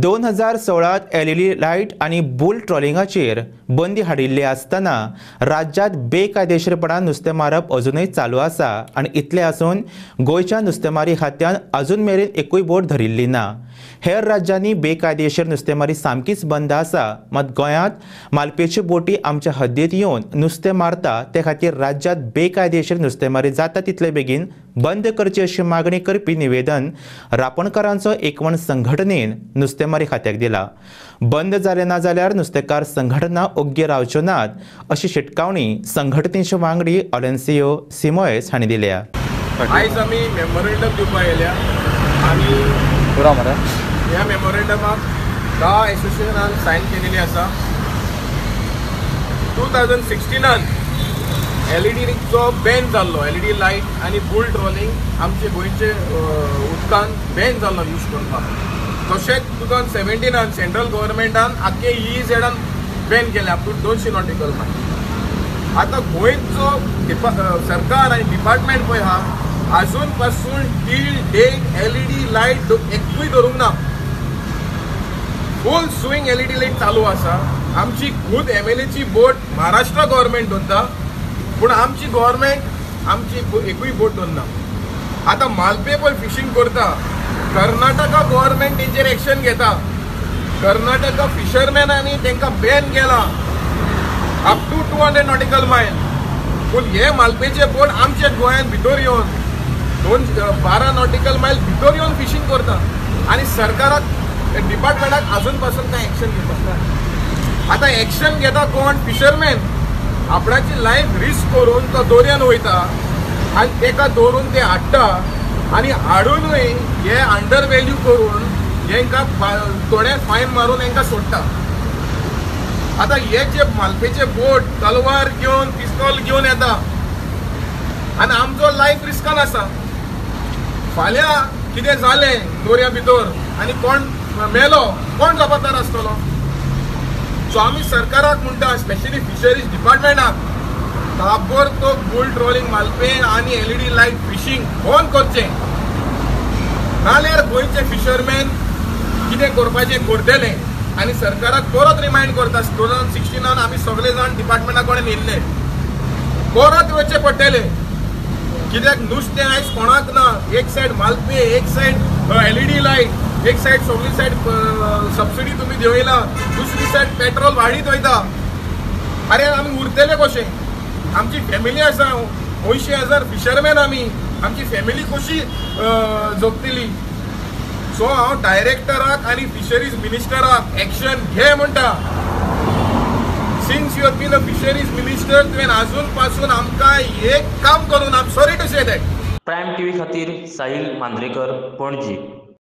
दोन हजार सोळात एल ई डी लायट आनी बुल ट्रॉलिंगाचेर बंदी हाडिल्ली आसतना राज्यांत बेकायदेशीरपणान नुस्तें मारप अजुनूय चालू आसा आनी इतलें आसून गोंयच्या नुस्तेमारी खात्यान अजून मेरेन एकूय बोट धरिल्ली ना. हेर राज्यांनी बेकायदेशीर नुस्तेमारी सामकीच बंद आसा. मात गोंयांत मालपेच्यो बोटी आमच्या हद्दीत येवन नुस्तें मारता ते खातीर राज्यांत बेकायदेशीर नुस्तेमारी जाता तितले बेगीन बंद करची अशी मागणी करपी निवेदन रापणकारांचो एकवण संघटनेन नुस्तेमारी खात्याक दिला. बंद जाले ना जाल्यार नुस्तेकार संघटना ओग्गी रावच्यो नात अशी शिटकावणी संघटनेचे वांगडी ऑलेन्सियो सिमोयस हांणी दिल्या. आयज आमी मेमोरेंडम दिवपाक येयल्या पुरा मरे ह्या मेमोरेंडमाक धा एसोसिएशनान सायन केलेली आसा टू थावजंड सिक्स्टिनान एल ई डीचो बॅन जाल्लो एल ई डी लायट आनी बुल ट्रॉलिंग आमचे गोंयचे उदकान बॅन जाल्लो यूज करपाक तशेंच टू थावजंड सेव्हन्टिनान सेंट्रल गव्हर्मेंटान आख्खे ई झेडान बॅन केलें. अप टू दोनशे नॉटिकल मायल आतां गोंयचो डिपा सरकार आनी डिपार्टमेंट पळय आहा आजून पासून टील डेट एलईडी लायट एकूय धरूंक ना. Full swing L E D light चालू आसा आमची खुद एम एल एची बोट महाराष्ट्र गव्हर्मेंट धरता पूण आमची गव्हर्मेंट आमची एकूय बोट धरना आता मालपे पळय फिशींग करता. कर्नाटका गव्हर्मेंट तेंचेर एक्शन घेता. कर्नाटका फिशरमॅनांनी तांकां बॅन केला. Up to two hundred nautical mile पूण हे मालपेचे बोट आमच्या गोंयांत भितर येवन दोन बारा नॉटिकल मायल भितर येवन फिशींग करता. आनी सरकाराक डिपार्टमेंटाक अजून पासून कांय एक्शन घेता आतां एक्शन घेता कोण? फिशरमॅन आपणाची लायफ रिस्क करून तो दोऱ्यान वयता. आनी तेका दवरून ते हाडटा. आनी हाडूनय हे अंडर वेल्यू करून हेंकां थोडे फायन मारून हेंकां सोडटा. आता हे जे मालपेचे बोट तलवार घेवन पिस्तॉल घेवन येता. आनी आमचो लायफ रिस्कान आसा फाल्यां? कितें जालें दोरया भितर आनी कोण मेलो? कोण जबाबदार आसतलो सो आमी सरकाराक म्हणटा स्पेशली फिशरीज डिपार्टमेंटाक ताबोर तो बुल ट्रॉलिंग मालपे आनी एलईडी लायट फिशींग बंद करचें नाल्यार गोंयचे फिशरमॅन कितें करपाचें करतले आनी सरकाराक परत रिमायंड करता टू थावजंड सिक्स्टिनान आमी सगळे जाण डिपार्टमेंटा कडेन येयल्ले परत वचचें पडटलें कित्याक नुस्तें आयज कोणाक ना एक सायड मालपे एक side L E D light एक सायड सगळी सायड सबसिडी तुमी देंवयला दुसरी सायड पेट्रोल वाडीत वयता अरे आमी उरतले कशें? आमची फॅमिली आसा अंयशी हजार फिशरमॅन आमी आमची फॅमिली कशी जगतली सो हांव डायरेक्टराक आनी फिशरीज मिनिस्टराक एक्शन घे म्हणटा since you been a fisheries minister तुवें आजून पासून आमकां एक काम करून आम sorry to say that prime TV खातीर साहील मांद्रेकर पणजी.